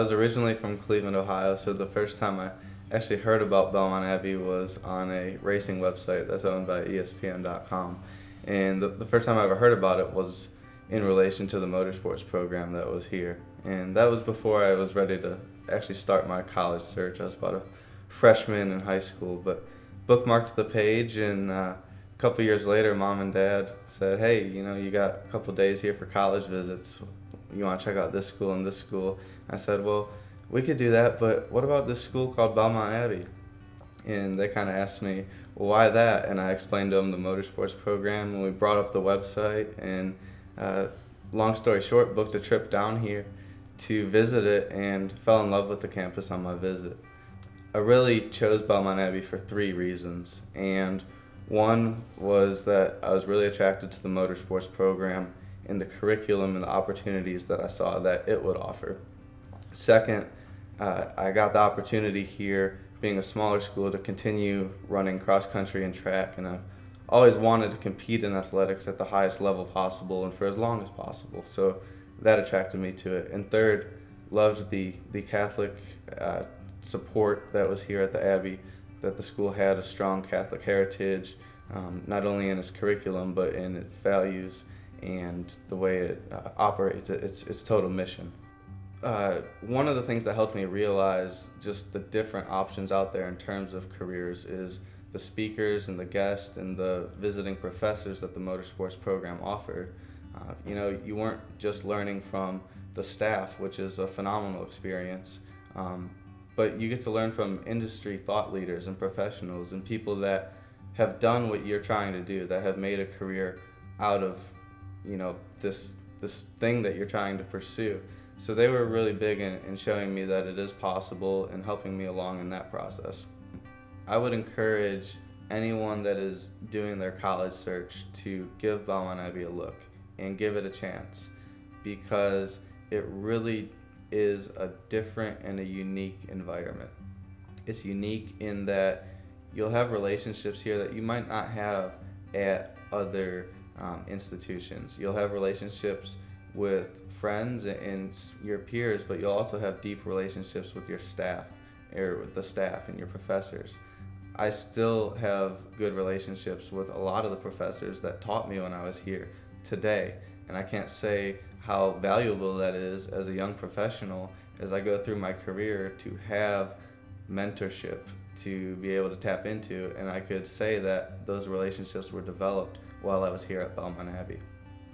I was originally from Cleveland, Ohio, so the first time I actually heard about Belmont Abbey was on a racing website that's owned by ESPN.com. And the, the first time I ever heard about it was in relation to the motorsports program that was here. And that was before I was ready to actually start my college search. I was about a freshman in high school, but bookmarked the page and uh, a couple years later, mom and dad said, hey, you know, you got a couple days here for college visits. You want to check out this school and this school? I said, well, we could do that, but what about this school called Belmont Abbey? And they kind of asked me, well, why that? And I explained to them the motorsports program, and we brought up the website. And uh, long story short, booked a trip down here to visit it and fell in love with the campus on my visit. I really chose Belmont Abbey for three reasons. And one was that I was really attracted to the motorsports program and the curriculum and the opportunities that I saw that it would offer. Second, uh, I got the opportunity here, being a smaller school, to continue running cross country and track, and I've always wanted to compete in athletics at the highest level possible and for as long as possible. So that attracted me to it. And third, loved the the Catholic uh, support that was here at the Abbey, that the school had a strong Catholic heritage, um, not only in its curriculum but in its values and the way it uh, operates, its its total mission uh, one of the things that helped me realize just the different options out there in terms of careers is the speakers and the guests and the visiting professors that the motorsports program offered. Uh, you know, you weren't just learning from the staff, which is a phenomenal experience, um, but you get to learn from industry thought leaders and professionals and people that have done what you're trying to do, that have made a career out of, you know, this this thing that you're trying to pursue. So they were really big in, in showing me that it is possible and helping me along in that process. I would encourage anyone that is doing their college search to give Belmont Abbey a look and give it a chance because it really is a different and a unique environment. It's unique in that you'll have relationships here that you might not have at other um, institutions. You'll have relationships with friends and your peers, but you'll also have deep relationships with your staff or with the staff and your professors. I still have good relationships with a lot of the professors that taught me when I was here today, and I can't say how valuable that is as a young professional as I go through my career to have mentorship to be able to tap into, and I could say that those relationships were developed while I was here at Belmont Abbey.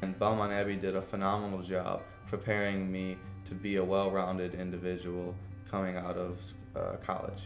And Belmont Abbey did a phenomenal job preparing me to be a well-rounded individual coming out of uh, college.